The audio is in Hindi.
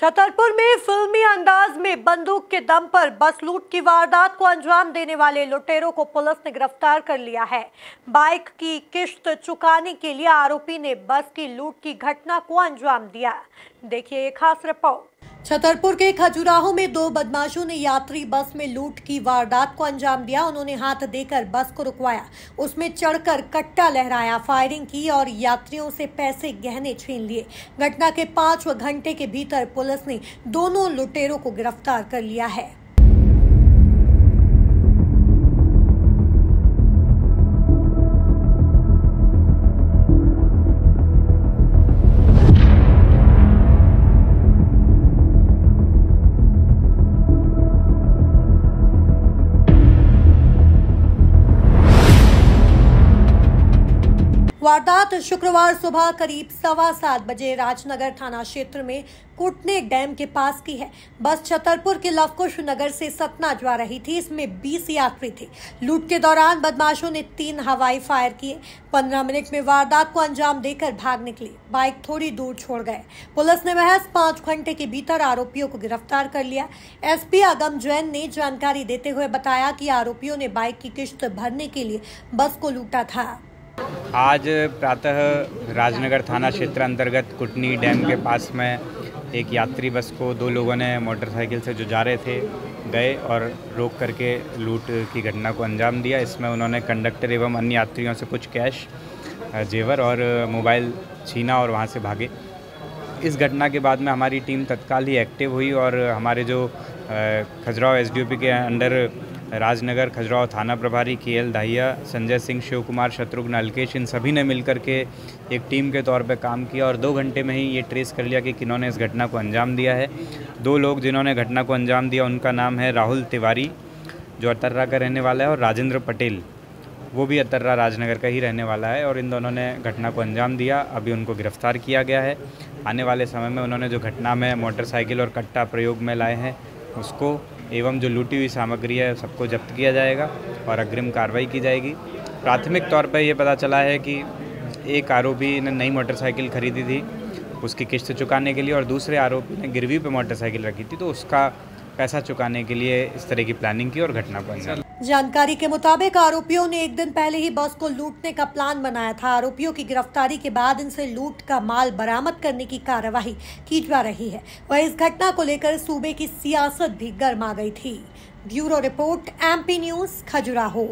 छतरपुर में फिल्मी अंदाज में बंदूक के दम पर बस लूट की वारदात को अंजाम देने वाले लुटेरों को पुलिस ने गिरफ़्तार कर लिया है। बाइक की किश्त चुकाने के लिए आरोपी ने बस की लूट की घटना को अंजाम दिया। देखिए खास रिपोर्ट। छतरपुर के खजुराहो में दो बदमाशों ने यात्री बस में लूट की वारदात को अंजाम दिया। उन्होंने हाथ देकर बस को रुकवाया। उसमें चढ़कर कट्टा लहराया, फायरिंग की और यात्रियों से पैसे गहने छीन लिए। घटना के पाँच घंटे के भीतर पुलिस ने दोनों लुटेरों को गिरफ़्तार कर लिया है। वारदात शुक्रवार सुबह करीब सवा सात बजे राजनगर थाना क्षेत्र में कुटने डैम के पास की है। बस छतरपुर के लवकुश नगर से सतना जा रही थी। इसमें 20 यात्री थे। लूट के दौरान बदमाशों ने तीन हवाई फायर किए। 15 मिनट में वारदात को अंजाम देकर भाग निकले। बाइक थोड़ी दूर छोड़ गए। पुलिस ने महज पाँच घंटे के भीतर आरोपियों को गिरफ़्तार कर लिया। एसपी अगम जैन ने जानकारी देते हुए बताया कि आरोपियों ने बाइक की किश्त भरने के लिए बस को लूटा था। आज प्रातः राजनगर थाना क्षेत्र अंतर्गत कुटनी डैम के पास में एक यात्री बस को दो लोगों ने मोटरसाइकिल से जो जा रहे थे, गए और रोक करके लूट की घटना को अंजाम दिया। इसमें उन्होंने कंडक्टर एवं अन्य यात्रियों से कुछ कैश, जेवर और मोबाइल छीना और वहाँ से भागे। इस घटना के बाद में हमारी टीम तत्काल ही एक्टिव हुई और हमारे जो खजुराहो एस के अंडर राजनगर, खजुराहो थाना प्रभारी के एल दाहिया, संजय सिंह, शिव कुमार, शत्रुघ्न, अलकेश, इन सभी ने मिलकर के एक टीम के तौर पर काम किया और दो घंटे में ही ये ट्रेस कर लिया कि किन्होंने इस घटना को अंजाम दिया है। दो लोग जिन्होंने घटना को अंजाम दिया, उनका नाम है राहुल तिवारी, जो अतर्रा का रहने वाला है, और राजेंद्र पटेल, वो भी अतर्रा राजनगर का ही रहने वाला है और इन दोनों ने घटना को अंजाम दिया। अभी उनको गिरफ़्तार किया गया है। आने वाले समय में उन्होंने जो घटना में मोटरसाइकिल और कट्टा प्रयोग में लाए हैं, उसको एवं जो लूटी हुई सामग्री है सबको जब्त किया जाएगा और अग्रिम कार्रवाई की जाएगी। प्राथमिक तौर पर यह पता चला है कि एक आरोपी ने नई मोटरसाइकिल खरीदी थी उसकी किस्त चुकाने के लिए और दूसरे आरोपी ने गिरवी पर मोटरसाइकिल रखी थी तो उसका पैसा चुकाने के लिए इस तरह की प्लानिंग की और घटना को जानकारी के मुताबिक आरोपियों ने एक दिन पहले ही बस को लूटने का प्लान बनाया था। आरोपियों की गिरफ्तारी के बाद इनसे लूट का माल बरामद करने की कार्यवाही की जा रही है। वह इस घटना को लेकर सूबे की सियासत भी गर्मा गई थी। Bureau report, MP news, Khajuraho.